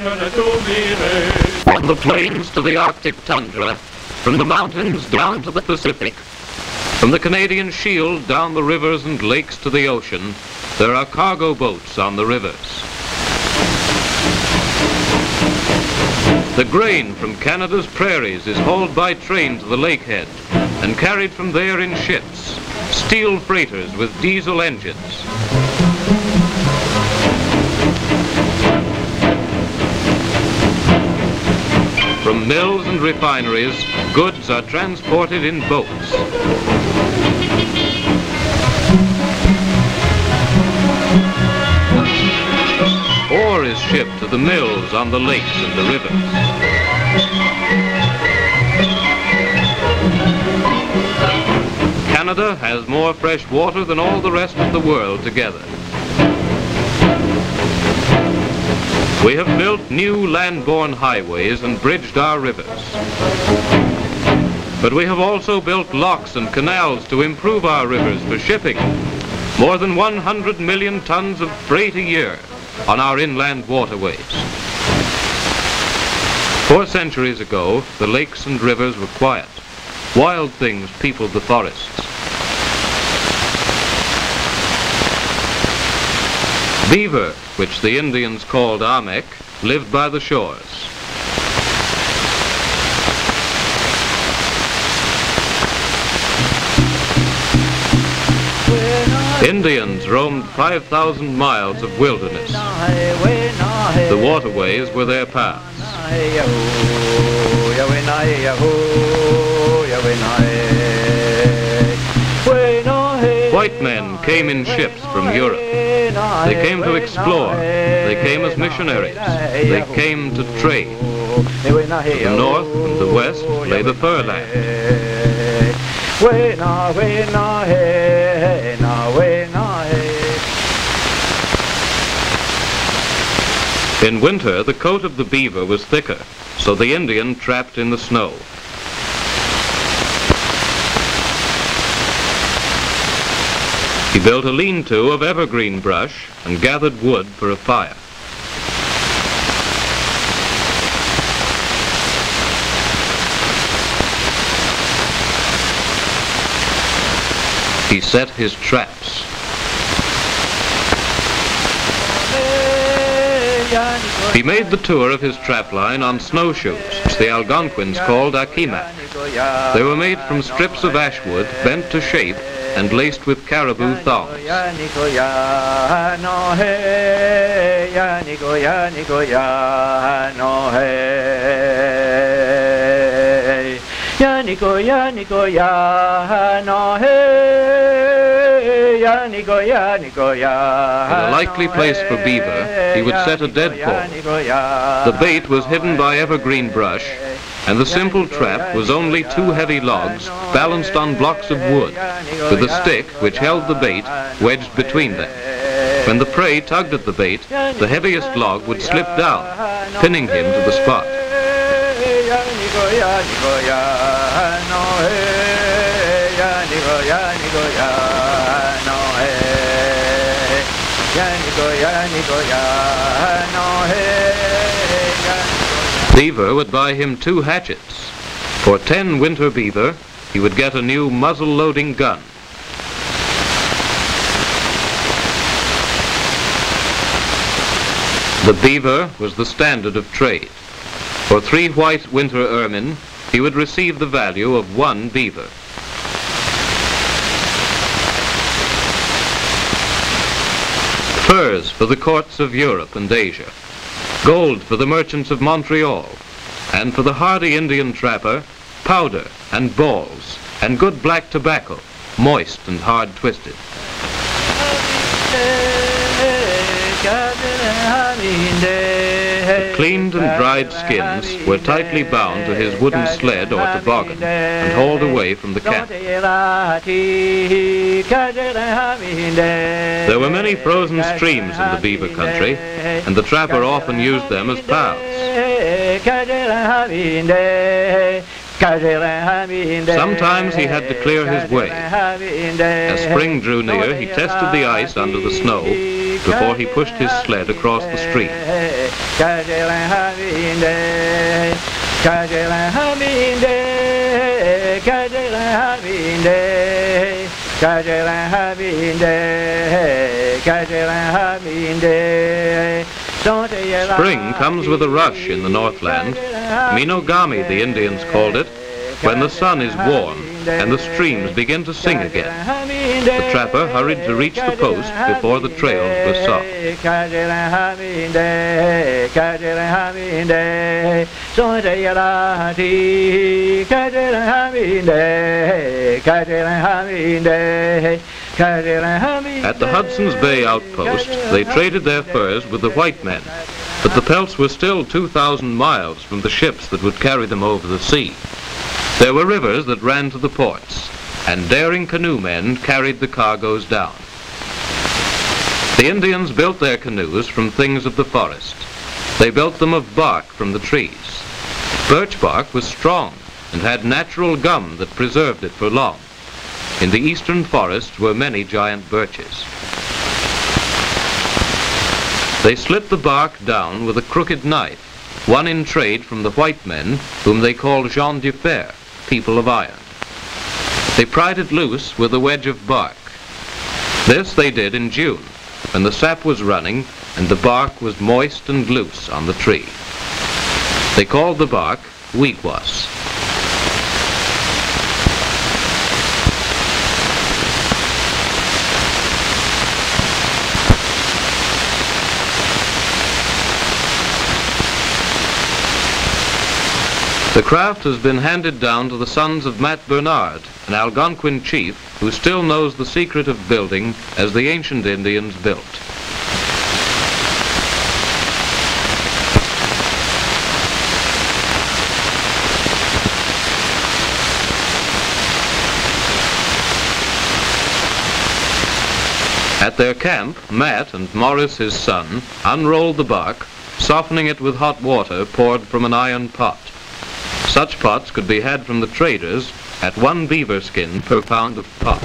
From the plains to the Arctic tundra, from the mountains down to the Pacific, from the Canadian Shield down the rivers and lakes to the ocean, there are cargo boats on the rivers. The grain from Canada's prairies is hauled by train to the lakehead and carried from there in ships, steel freighters with diesel engines. From mills and refineries, goods are transported in boats. Ore is shipped to the mills on the lakes and the rivers. Canada has more fresh water than all the rest of the world together. We have built new land-borne highways and bridged our rivers. But we have also built locks and canals to improve our rivers for shipping. More than 100 million tons of freight a year on our inland waterways. Four centuries ago, the lakes and rivers were quiet. Wild things peopled the forests. Beaver, which the Indians called Amek, lived by the shores. Indians roamed 5,000 miles of wilderness. The waterways were their paths. White men came in ships from Europe. They came to explore. They came as missionaries. They came to trade. To the north and the west lay the fur land. In winter, the coat of the beaver was thicker, so the Indian trapped in the snow. He built a lean-to of evergreen brush and gathered wood for a fire. He set his traps. He made the tour of his trapline on snowshoes, which the Algonquins called akimak. They were made from strips of ash wood bent to shape and laced with caribou thongs. In a likely place for beaver, he would set a dead pole. The bait was hidden by evergreen brush, and the simple trap was only two heavy logs balanced on blocks of wood, with a stick which held the bait wedged between them. When the prey tugged at the bait, the heaviest log would slip down, pinning him to the spot. Beaver would buy him two hatchets. For ten winter beaver, he would get a new muzzle-loading gun. The beaver was the standard of trade. For three white winter ermine, he would receive the value of one beaver. Furs for the courts of Europe and Asia. Gold for the merchants of Montreal. And for the hardy Indian trapper, powder and balls and good black tobacco, moist and hard twisted. The cleaned and dried skins were tightly bound to his wooden sled or toboggan and hauled away from the camp. There were many frozen streams in the beaver country, and the trapper often used them as paths. Sometimes he had to clear his way. As spring drew near, he tested the ice under the snow before he pushed his sled across the Haminde. Spring comes with a rush in the Northland. Minogami, the Indians called it, when the sun is warm and the streams begin to sing again. The trapper hurried to reach the post before the trails were soft. At the Hudson's Bay outpost, they traded their furs with the white men, but the pelts were still 2,000 miles from the ships that would carry them over the sea. There were rivers that ran to the ports, and daring canoemen carried the cargoes down. The Indians built their canoes from things of the forest. They built them of bark from the trees. Birch bark was strong and had natural gum that preserved it for long. In the eastern forests were many giant birches. They slit the bark down with a crooked knife, won in trade from the white men, whom they called gens de fer, people of iron. They pried it loose with a wedge of bark. This they did in June, when the sap was running and the bark was moist and loose on the tree. They called the bark weekwas. The craft has been handed down to the sons of Matt Bernard, an Algonquin chief who still knows the secret of building as the ancient Indians built. At their camp, Matt and Morris, his son, unrolled the bark, softening it with hot water poured from an iron pot. Such pots could be had from the traders at one beaver skin per pound of pot.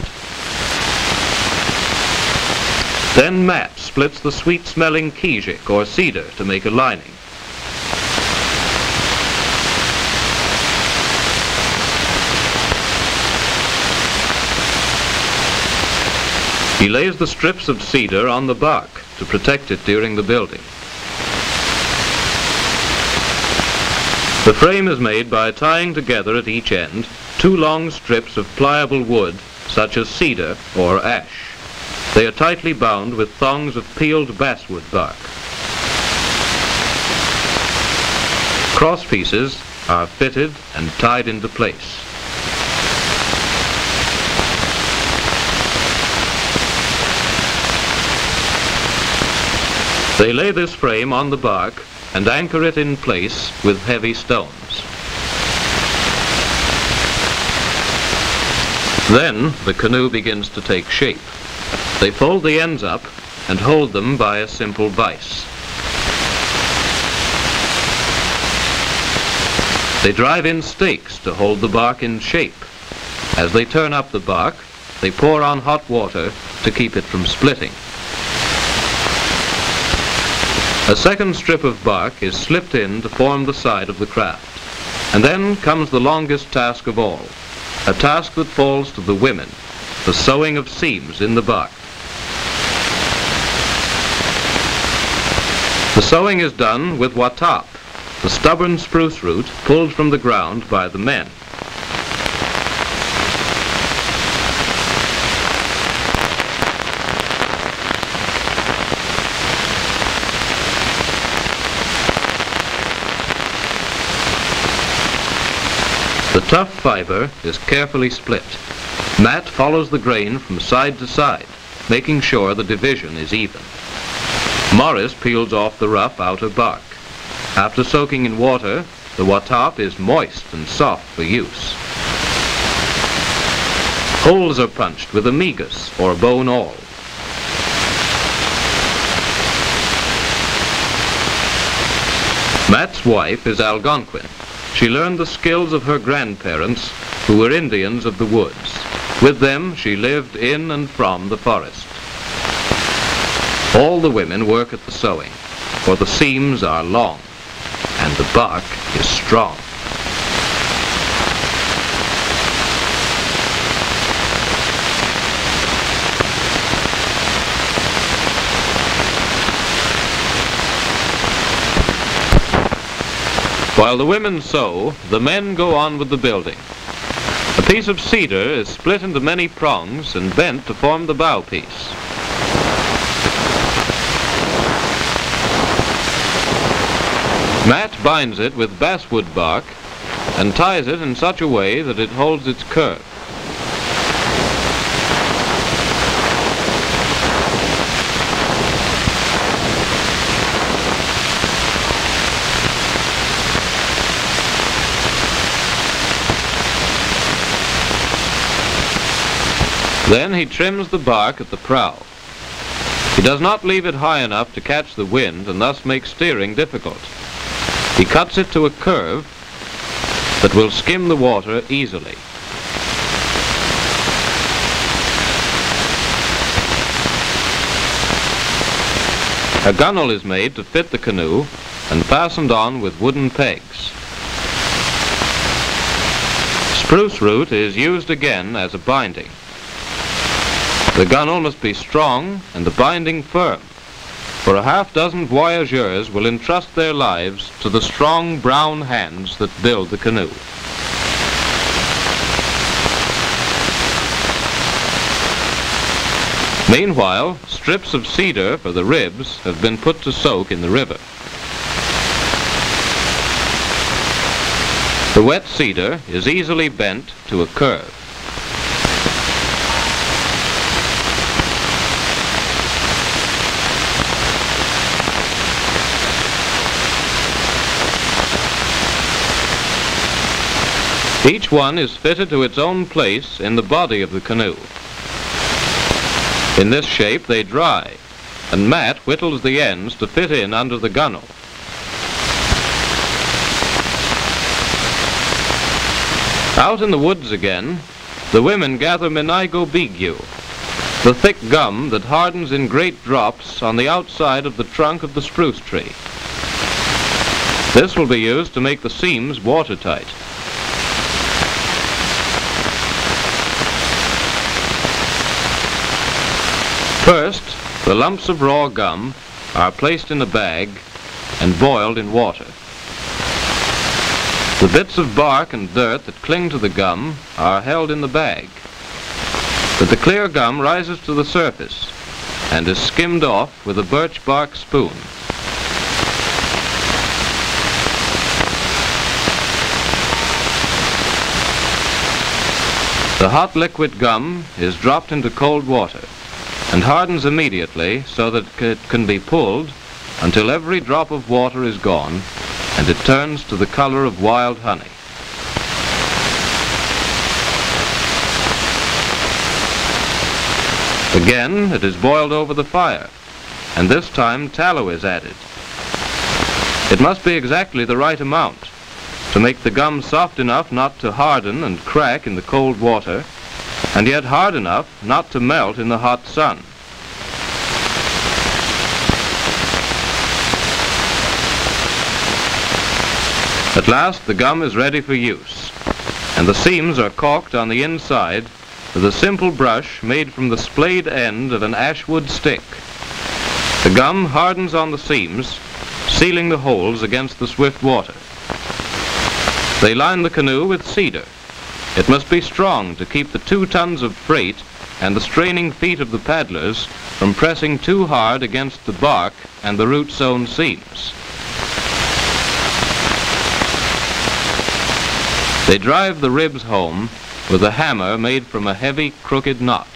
Then Matt splits the sweet-smelling kijik or cedar to make a lining. He lays the strips of cedar on the bark to protect it during the building. The frame is made by tying together at each end two long strips of pliable wood, such as cedar or ash. They are tightly bound with thongs of peeled basswood bark. Cross pieces are fitted and tied into place. They lay this frame on the bark and anchor it in place with heavy stones. Then the canoe begins to take shape. They fold the ends up and hold them by a simple vise. They drive in stakes to hold the bark in shape. As they turn up the bark, they pour on hot water to keep it from splitting. A second strip of bark is slipped in to form the side of the craft. And then comes the longest task of all, a task that falls to the women, the sewing of seams in the bark. The sewing is done with watap, the stubborn spruce root pulled from the ground by the men. The tough fiber is carefully split. Matt follows the grain from side to side, making sure the division is even. Morris peels off the rough outer bark. After soaking in water, the watap is moist and soft for use. Holes are punched with a migas or bone awl. Matt's wife is Algonquin. She learned the skills of her grandparents, who were Indians of the woods. With them, she lived in and from the forest. All the women work at the sewing. for the seams are long and the bark is strong. While the women sew, the men go on with the building. A piece of cedar is split into many prongs and bent to form the bow piece. Matt binds it with basswood bark and ties it in such a way that it holds its curve. Then he trims the bark at the prow. He does not leave it high enough to catch the wind and thus make steering difficult. He cuts it to a curve that will skim the water easily. A gunwale is made to fit the canoe and fastened on with wooden pegs. Spruce root is used again as a binding. The gunwale must be strong and the binding firm, for a half dozen voyageurs will entrust their lives to the strong brown hands that build the canoe. Meanwhile, strips of cedar for the ribs have been put to soak in the river. The wet cedar is easily bent to a curve. Each one is fitted to its own place in the body of the canoe. In this shape they dry, and Matt whittles the ends to fit in under the gunwale. Out in the woods again, the women gather Menaigo bigu, the thick gum that hardens in great drops on the outside of the trunk of the spruce tree. This will be used to make the seams watertight. First, the lumps of raw gum are placed in a bag and boiled in water. The bits of bark and dirt that cling to the gum are held in the bag. But the clear gum rises to the surface and is skimmed off with a birch bark spoon. The hot liquid gum is dropped into cold water and hardens immediately so that it can be pulled until every drop of water is gone and it turns to the color of wild honey. Again, it is boiled over the fire, and this time tallow is added. It must be exactly the right amount to make the gum soft enough not to harden and crack in the cold water, and yet hard enough not to melt in the hot sun. At last the gum is ready for use, and the seams are caulked on the inside with a simple brush made from the splayed end of an ashwood stick. The gum hardens on the seams, sealing the holes against the swift water. They line the canoe with cedar, it must be strong to keep the two tons of freight and the straining feet of the paddlers from pressing too hard against the bark and the root sewn seams. They drive the ribs home with a hammer made from a heavy crooked knot.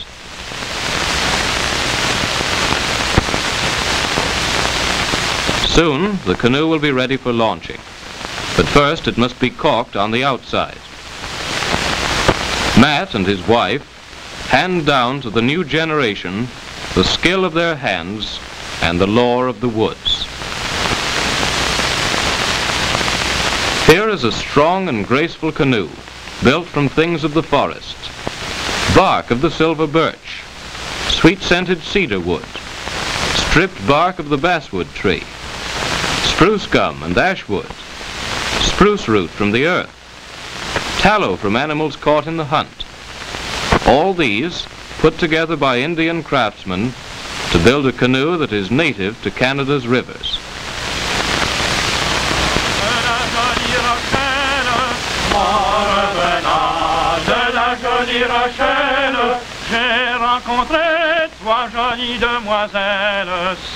Soon the canoe will be ready for launching, but first it must be caulked on the outside. Matt and his wife hand down to the new generation the skill of their hands and the lore of the woods. Here is a strong and graceful canoe built from things of the forest, bark of the silver birch, sweet-scented cedar wood, stripped bark of the basswood tree, spruce gum and ash wood, spruce root from the earth, tallow from animals caught in the hunt. All these put together by Indian craftsmen to build a canoe that is native to Canada's rivers.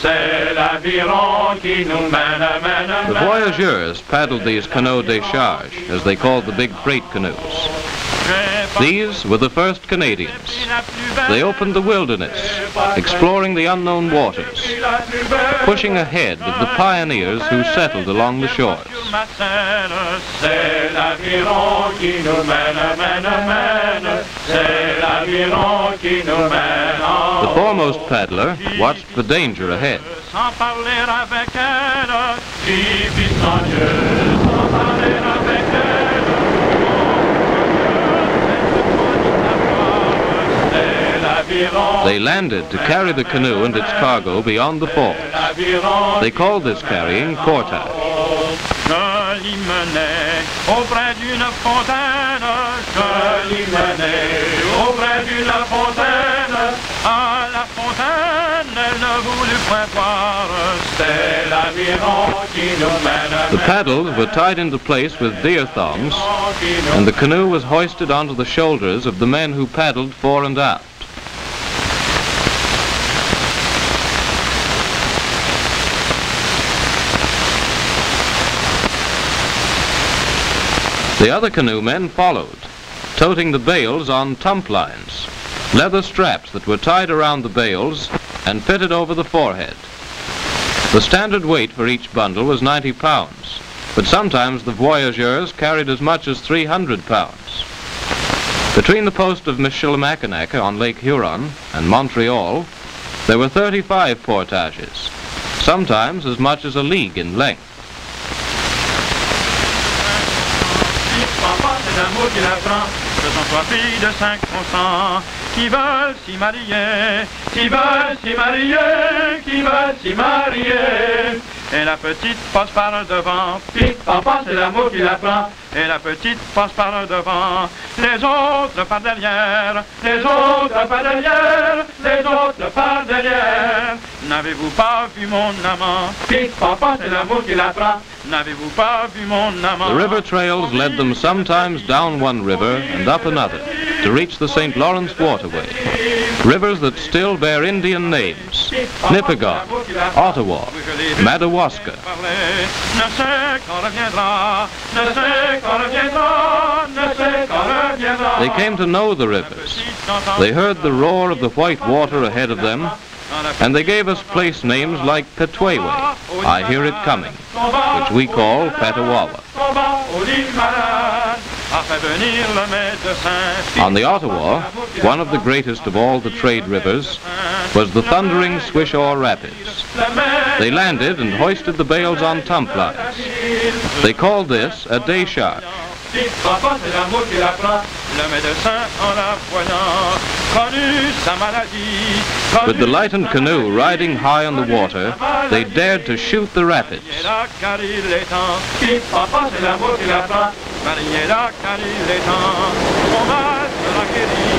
C'est l'aviron qui nous mène, mène, The voyageurs paddled these canoes de charge, as they called the big freight canoes. These were the first Canadians. They opened the wilderness, exploring the unknown waters, pushing ahead of the pioneers who settled along the shores. The foremost paddler watched the danger ahead. They landed to carry the canoe and its cargo beyond the falls. They called this carrying portage. Joli menet, auprès d'une fontaine, joli menet, auprès d'une fontaine, à la fontaine, elle ne voulut point voir, c'est l'aviron qui nous mène. The paddles were tied into place with deer thongs, and the canoe was hoisted onto the shoulders of the men who paddled fore and aft. The other canoe men followed, toting the bales on tump lines, leather straps that were tied around the bales and fitted over the forehead. The standard weight for each bundle was 90 pounds, but sometimes the voyageurs carried as much as 300 pounds. Between the post of Michilimackinac on Lake Huron and Montreal, there were 35 portages, sometimes as much as a league in length. Qu'il apprend, ce sont trois filles de cinq consents qui veulent s'y marier, qui veulent s'y marier, qui veulent s'y marier. Et la petite passe par devant, pique, papa, c'est l'amour qui l'apprend. Et la petite passe par le devant, les autres par derrière, les autres par derrière, les autres par derrière. N'avez-vous pas vu mon amant Pique, papa, c'est l'amour qui l'apprend. N'avez-vous pas vu mon amant The river trails led them sometimes down one river and up another to reach the St. Lawrence waterway. Rivers that still bear Indian names, Nipigon, Ottawa, Madawaska. They came to know the rivers. They heard the roar of the white water ahead of them, and they gave us place names like Petwewe, I hear it coming, which we call Petawawa. On the Ottawa, one of the greatest of all the trade rivers, was the thundering Swishaw Rapids. They landed and hoisted the bales on tump lines. They called this a day décharge. With the lightened canoe riding high on the water, they dared to shoot the rapids. car il est temps, on va se la guérir,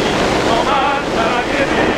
on va se la guérir.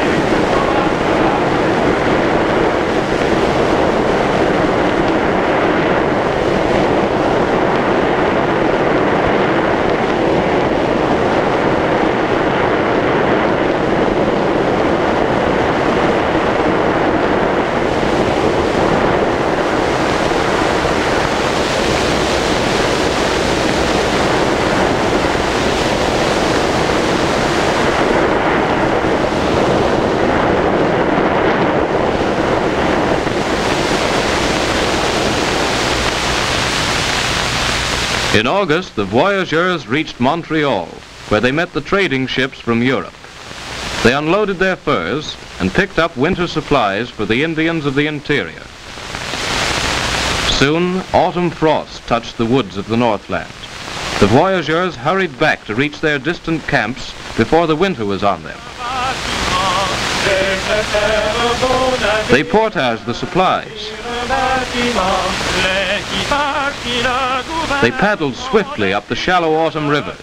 In August, the voyageurs reached Montreal, where they met the trading ships from Europe. They unloaded their furs and picked up winter supplies for the Indians of the interior. Soon, autumn frosts touched the woods of the Northland. The voyageurs hurried back to reach their distant camps before the winter was on them. They portaged the supplies. They paddled swiftly up the shallow autumn rivers.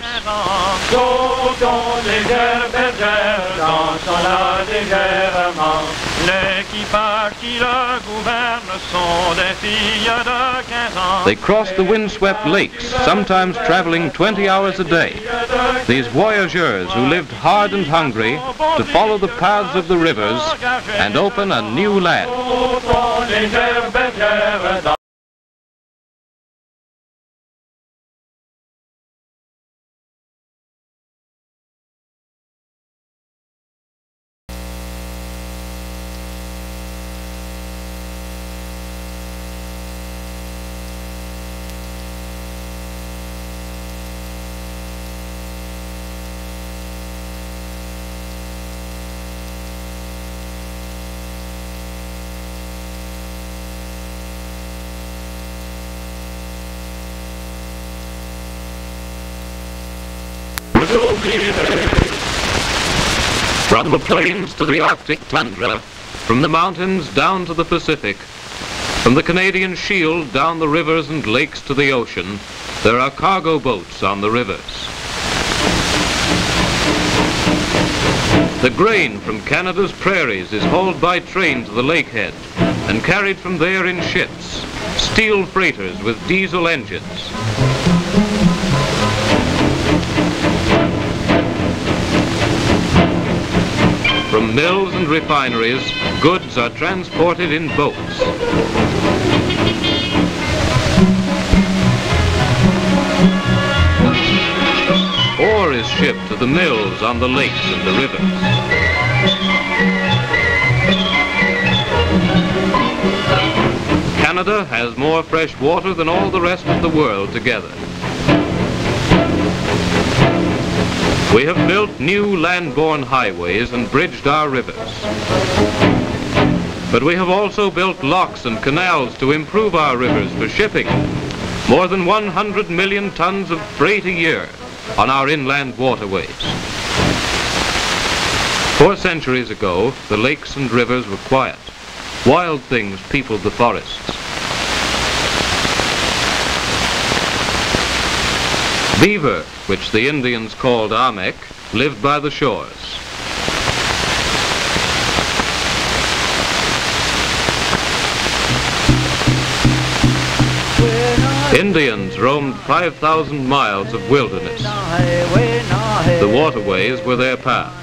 They crossed the windswept lakes, sometimes traveling 20 hours a day. These voyageurs who lived hard and hungry to follow the paths of the rivers and open a new land. From the plains to the Arctic tundra, from the mountains down to the Pacific, from the Canadian Shield down the rivers and lakes to the ocean, there are cargo boats on the rivers. The grain from Canada's prairies is hauled by train to the lakehead and carried from there in ships, steel freighters with diesel engines. From mills and refineries, goods are transported in boats. Ore is shipped to the mills on the lakes and the rivers. Canada has more fresh water than all the rest of the world together. We have built new land-borne highways and bridged our rivers. But we have also built locks and canals to improve our rivers for shipping. More than 100 million tons of freight a year on our inland waterways. Four centuries ago, the lakes and rivers were quiet. Wild things peopled the forests. Beaver, which the Indians called Amek, lived by the shores. Indians roamed 5,000 miles of wilderness. The waterways were their paths.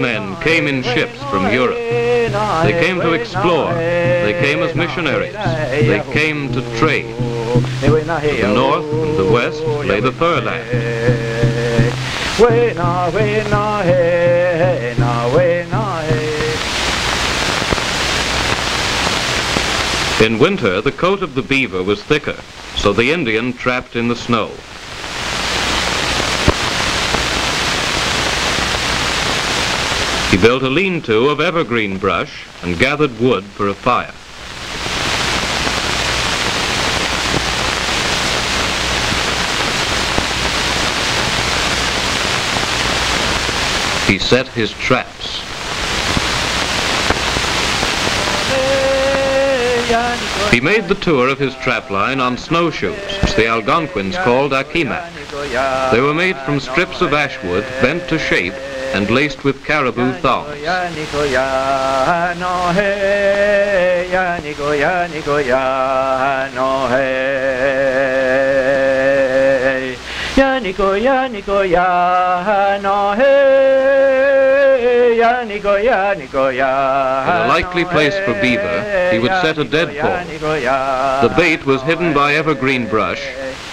Men came in ships from Europe. They came to explore. They came as missionaries. They came to trade. To the north and the west lay the fur land. In winter, the coat of the beaver was thicker, so the Indian trapped in the snow. He built a lean-to of evergreen brush and gathered wood for a fire. He set his traps. He made the tour of his trapline on snowshoes, which the Algonquins called akimak. They were made from strips of ash wood bent to shape and laced with caribou thongs. In a likely place for beaver, he would set a deadfall. The bait was hidden by evergreen brush,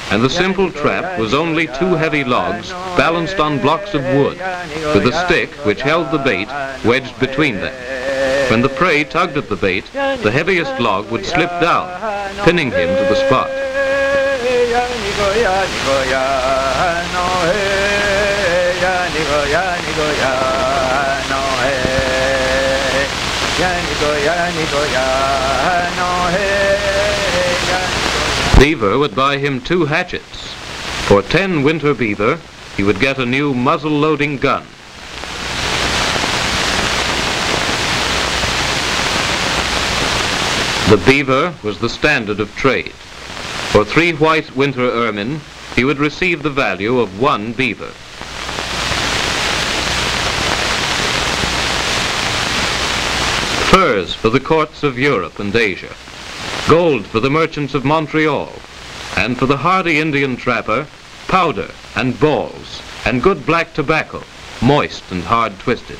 and the simple trap was only two heavy logs balanced on blocks of wood, with a stick which held the bait wedged between them. When the prey tugged at the bait, the heaviest log would slip down, pinning him to the spot. Beaver would buy him two hatchets. For 10 winter beaver, he would get a new muzzle-loading gun. The beaver was the standard of trade. For three white winter ermine, he would receive the value of one beaver. Furs for the courts of Europe and Asia. Gold for the merchants of Montreal. And for the hardy Indian trapper, powder and balls and good black tobacco, moist and hard twisted.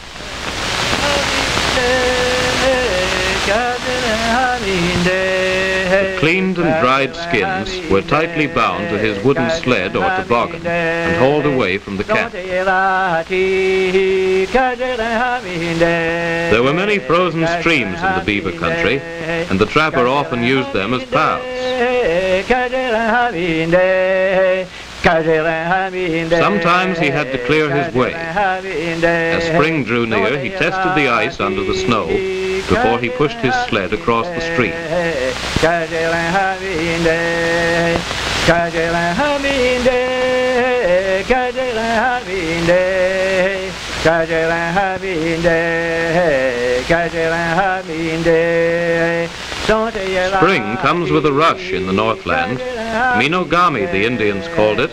The cleaned and dried skins were tightly bound to his wooden sled or toboggan and hauled away from the camp. There were many frozen streams in the beaver country, and the trapper often used them as paths. Sometimes he had to clear his way. As spring drew near, he tested the ice under the snow before he pushed his sled across the stream. Spring comes with a rush in the Northland. Minogami, the Indians called it,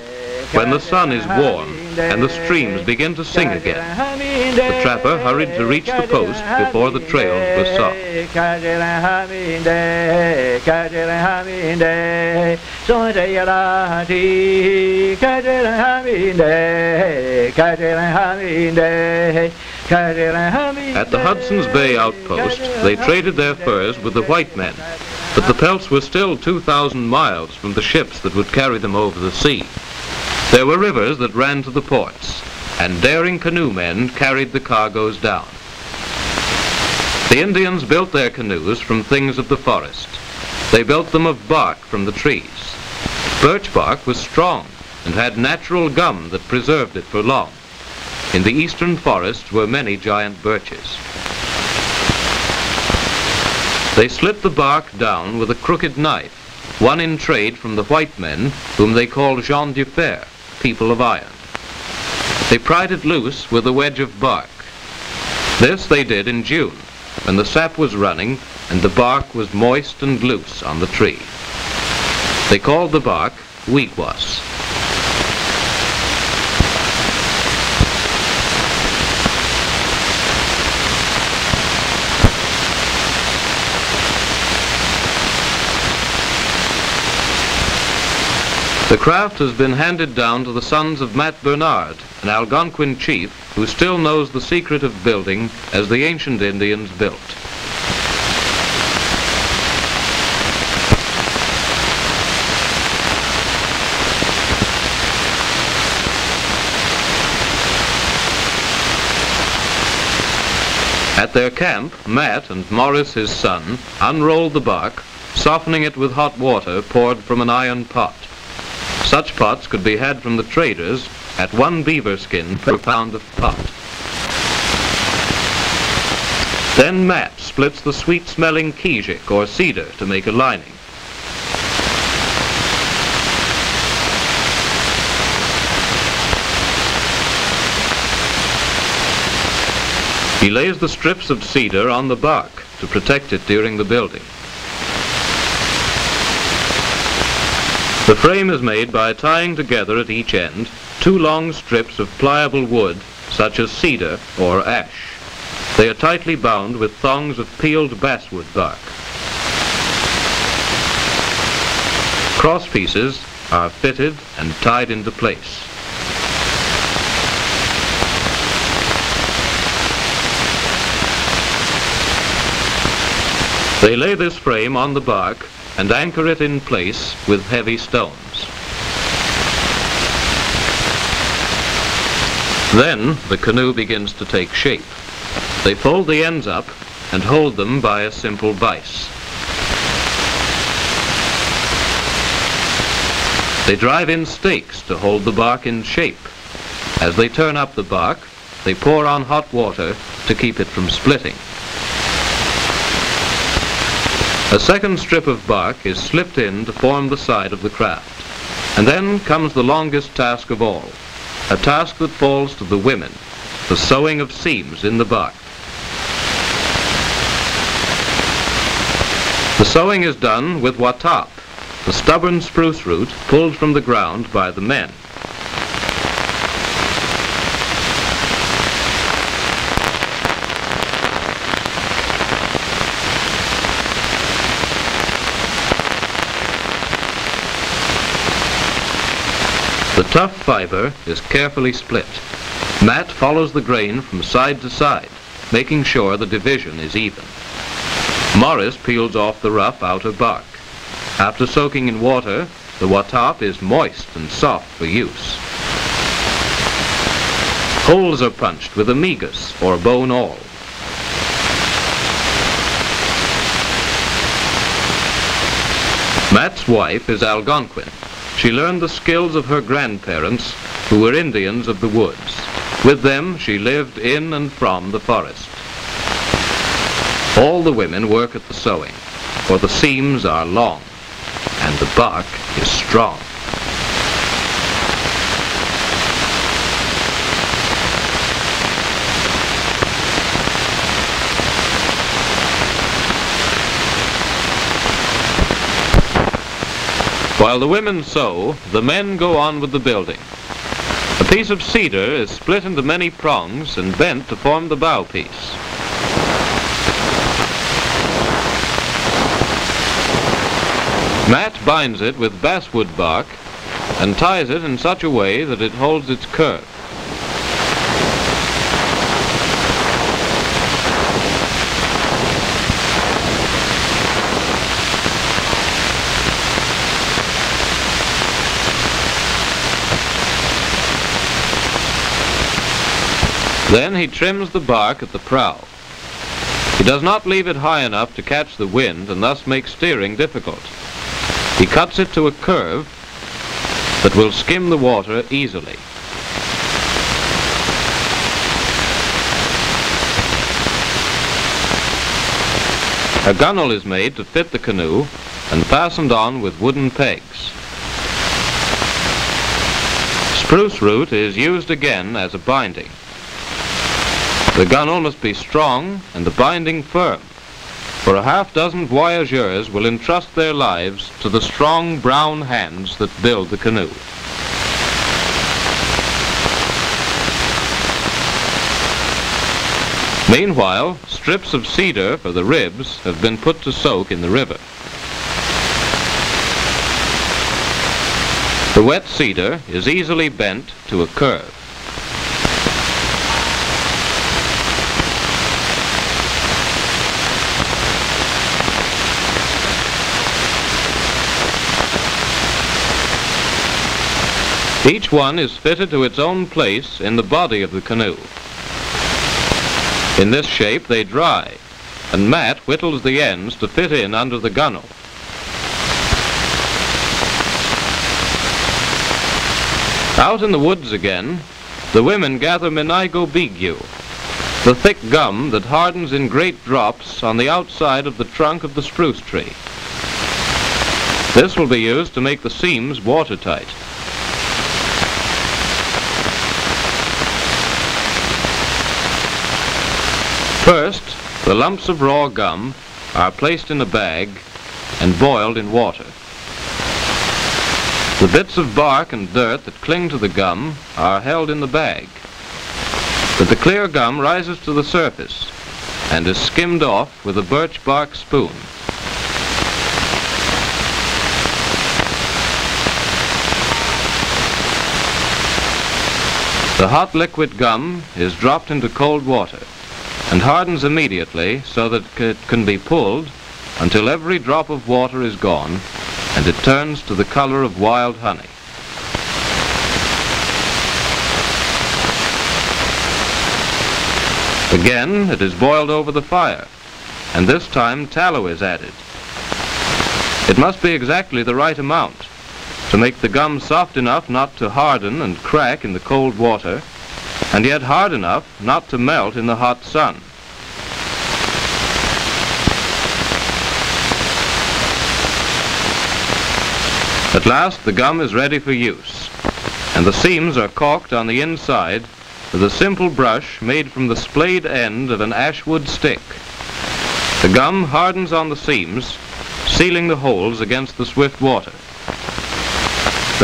when the sun is warm and the streams begin to sing again. The trapper hurried to reach the post before the trail was soft. At the Hudson's Bay outpost, they traded their furs with the white men, but the pelts were still 2,000 miles from the ships that would carry them over the sea. There were rivers that ran to the ports, and daring canoe men carried the cargoes down. The Indians built their canoes from things of the forest. They built them of bark from the trees. Birch bark was strong and had natural gum that preserved it for long. In the eastern forests were many giant birches. They slit the bark down with a crooked knife, won in trade from the white men, whom they called gens du fer, people of iron. They pried it loose with a wedge of bark. This they did in June, when the sap was running and the bark was moist and loose on the tree. They called the bark weekwas. The craft has been handed down to the sons of Matt Bernard, an Algonquin chief who still knows the secret of building as the ancient Indians built. At their camp, Matt and Morris, his son, unrolled the bark, softening it with hot water poured from an iron pot. Such pots could be had from the traders at one beaver skin per pound of pot. Then Matt splits the sweet-smelling kijik or cedar to make a lining. He lays the strips of cedar on the bark to protect it during the building. The frame is made by tying together at each end two long strips of pliable wood, such as cedar or ash. They are tightly bound with thongs of peeled basswood bark. Cross pieces are fitted and tied into place. They lay this frame on the bark and anchor it in place with heavy stones. Then the canoe begins to take shape. They fold the ends up and hold them by a simple vise. They drive in stakes to hold the bark in shape. As they turn up the bark, they pour on hot water to keep it from splitting. A second strip of bark is slipped in to form the side of the craft. And then comes the longest task of all, a task that falls to the women, the sewing of seams in the bark. The sewing is done with watap, the stubborn spruce root pulled from the ground by the men. Tough fiber is carefully split. Mat follows the grain from side to side, making sure the division is even. Morris peels off the rough outer bark. After soaking in water, the watap is moist and soft for use. Holes are punched with a migas or bone awl. Mat's wife is Algonquin. She learned the skills of her grandparents, who were Indians of the woods. With them, she lived in and from the forest. All the women work at the sewing, for the seams are long and the bark is strong. While the women sew, the men go on with the building. A piece of cedar is split into many prongs and bent to form the bow piece. Mat binds it with basswood bark and ties it in such a way that it holds its curve. Then he trims the bark at the prow. He does not leave it high enough to catch the wind and thus make steering difficult. He cuts it to a curve that will skim the water easily. A gunwale is made to fit the canoe and fastened on with wooden pegs. Spruce root is used again as a binding. The gunwale must be strong and the binding firm for a half dozen voyageurs will entrust their lives to the strong brown hands that build the canoe. Meanwhile, strips of cedar for the ribs have been put to soak in the river. The wet cedar is easily bent to a curve. Each one is fitted to its own place in the body of the canoe. In this shape they dry, and Matt whittles the ends to fit in under the gunwale. Out in the woods again, the women gather Menaigo bigu, the thick gum that hardens in great drops on the outside of the trunk of the spruce tree. This will be used to make the seams watertight. First, the lumps of raw gum are placed in a bag and boiled in water. The bits of bark and dirt that cling to the gum are held in the bag. But the clear gum rises to the surface and is skimmed off with a birch bark spoon. The hot liquid gum is dropped into cold water and hardens immediately so that it can be pulled until every drop of water is gone and it turns to the color of wild honey. Again, it is boiled over the fire, and this time tallow is added. It must be exactly the right amount to make the gum soft enough not to harden and crack in the cold water, and yet hard enough not to melt in the hot sun. At last the gum is ready for use, and the seams are caulked on the inside with a simple brush made from the splayed end of an ashwood stick. The gum hardens on the seams sealing the holes against the swift water.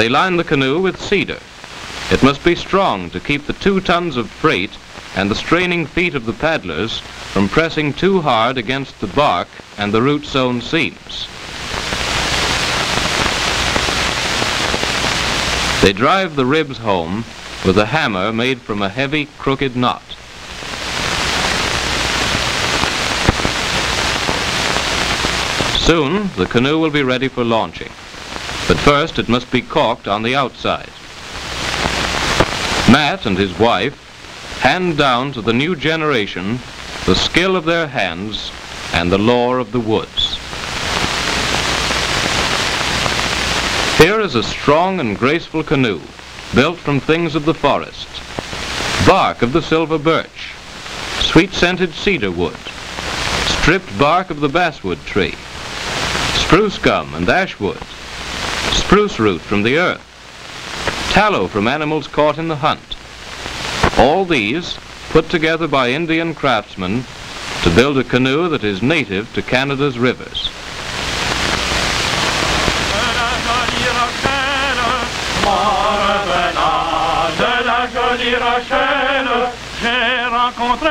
They line the canoe with cedar. It must be strong to keep the two tons of freight and the straining feet of the paddlers from pressing too hard against the bark and the root sewn seams. They drive the ribs home with a hammer made from a heavy, crooked knot. Soon, the canoe will be ready for launching. But first, it must be caulked on the outside. Matt and his wife hand down to the new generation the skill of their hands and the lore of the woods. Here is a strong and graceful canoe, built from things of the forest, bark of the silver birch, sweet-scented cedar wood, stripped bark of the basswood tree, spruce gum and ash wood, spruce root from the earth, tallow from animals caught in the hunt. All these put together by Indian craftsmen to build a canoe that is native to Canada's rivers. J'ai rencontré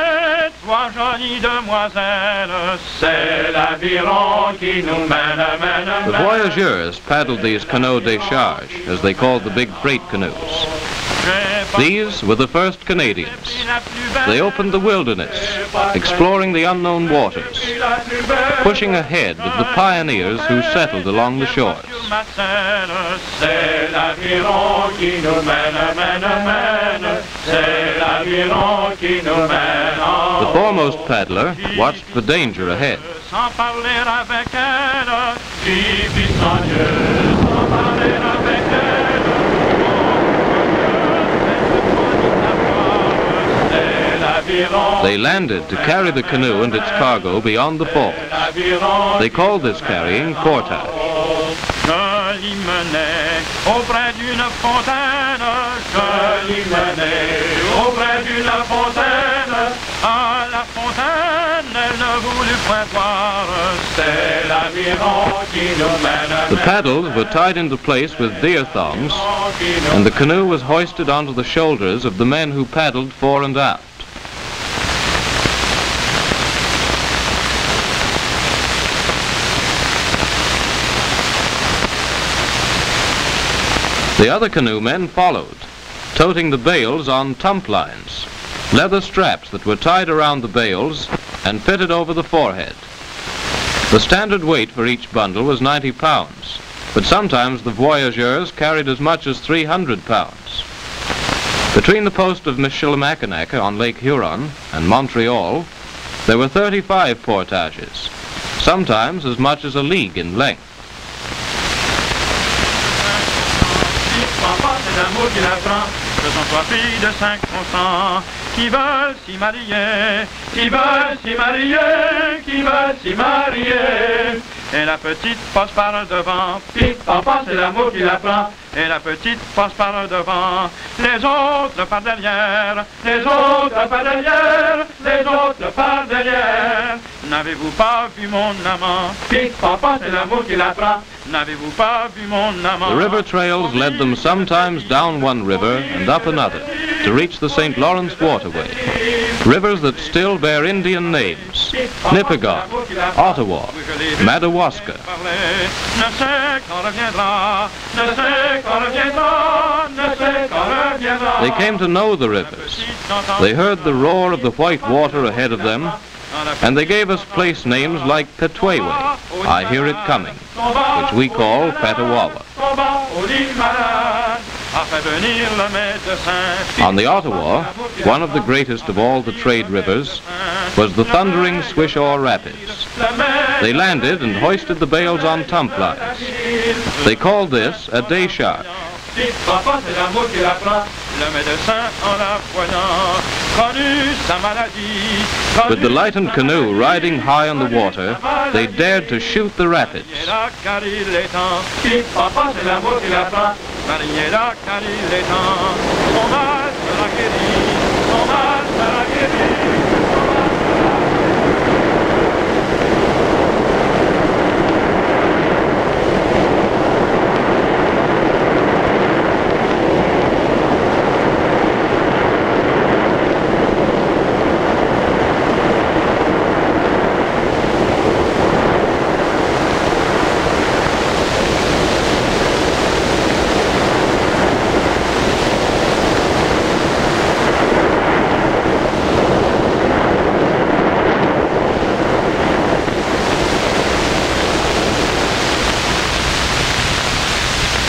trois jolies demoiselles, c'est l'aviron qui nous mène, mène, The voyageurs paddled these canoes de charge, as they called the big freight canoes. These were the first Canadians. They opened the wilderness, exploring the unknown waters, pushing ahead with the pioneers who settled along the shores. The foremost paddler watched for danger ahead. Sans parler avec elle, sans Dieu, sans parler avec elle. C'est l'aviron, They landed to carry the canoe and its cargo beyond the falls. They called this carrying portage. Je l'y menais auprès d'une fontaine, je l'y menais auprès d'une fontaine. À la fontaine, elle ne voulut point voir, c'est l'aviron qui nous mène. The paddles were tied into place with deer thongs, and the canoe was hoisted onto the shoulders of the men who paddled fore and aft. The other canoe men followed, toting the bales on tump lines, leather straps that were tied around the bales and fitted over the forehead. The standard weight for each bundle was 90 pounds, but sometimes the voyageurs carried as much as 300 pounds. Between the post of Michilimackinac on Lake Huron and Montreal, there were 35 portages, sometimes as much as a league in length. Papa, c'est l'amour qui la prend. Ce sont trois filles de 5 ans qui veulent s'y marier, qui veulent s'y marier, qui veulent s'y marier. Et la petite passe par le devant, puis papa, c'est l'amour qui la prend. Et la petite passe par devant, les autres par derrière, les autres par derrière, les autres par derrière. N'avez-vous pas vu mon amant Puis papa, c'est l'amour qui la prend. N'avez-vous pas vu mon amant The river trails led them sometimes down one river and up another to reach the St. Lawrence waterway. Rivers that still bear Indian names, Nipigon, Ottawa, Madawaska. They came to know the rivers. They heard the roar of the white water ahead of them, and they gave us place names like Petwewe, I hear it coming, which we call Petawawa. On the Ottawa, one of the greatest of all the trade rivers, was the thundering Swishaw Rapids. They landed and hoisted the bales on tump lines. They called this a day Papa, c'est l'amour qui la prend. Le médecin en la voyant, connu sa maladie. With the lightened canoe riding high on the water, they dared to shoot the rapids.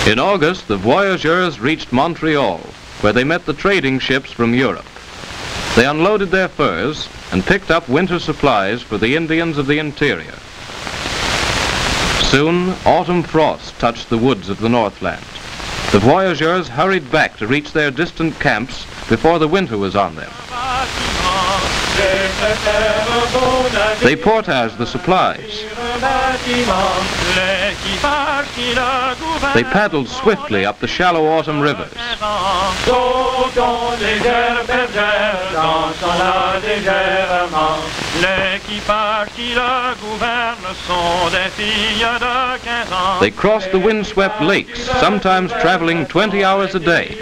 In August, the voyageurs reached Montreal, where they met the trading ships from Europe. They unloaded their furs and picked up winter supplies for the Indians of the interior. Soon, autumn frost touched the woods of the Northland. The voyageurs hurried back to reach their distant camps before the winter was on them. They portaged the supplies. They paddled swiftly up the shallow autumn rivers. They crossed the windswept lakes, sometimes traveling 20 hours a day.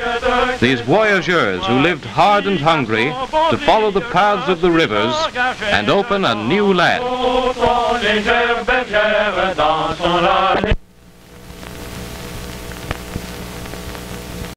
These voyageurs who lived hard and hungry to follow the paths of the rivers and open a new land.